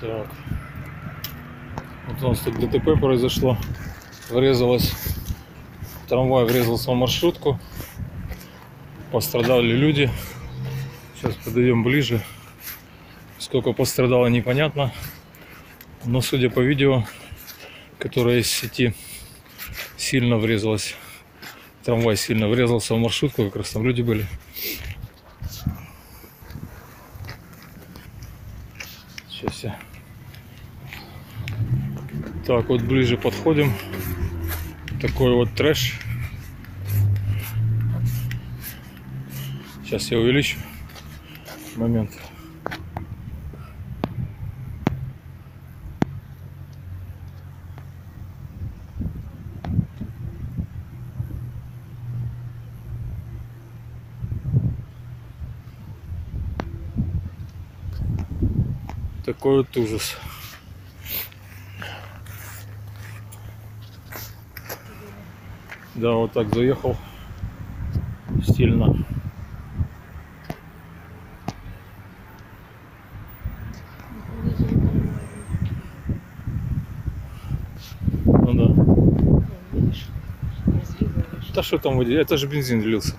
Так. Вот у нас тут ДТП произошло. Врезалась. Трамвай врезался в маршрутку. Пострадали люди. Сейчас подойдем ближе. Сколько пострадало, непонятно. Но судя по видео, которое из сети, сильно врезалось. Трамвай сильно врезался в маршрутку, как раз там люди были. Сейчас. Так, вот ближе подходим. Такой вот трэш. Сейчас я увеличу. Момент. Такой вот ужас. Да, вот так заехал. Стильно. Ну да. Развиваешь. Да что там, это же бензин лился.